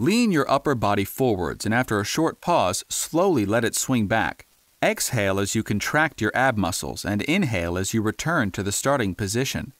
Lean your upper body forwards and after a short pause, slowly let it swing back. Exhale as you contract your ab muscles and inhale as you return to the starting position.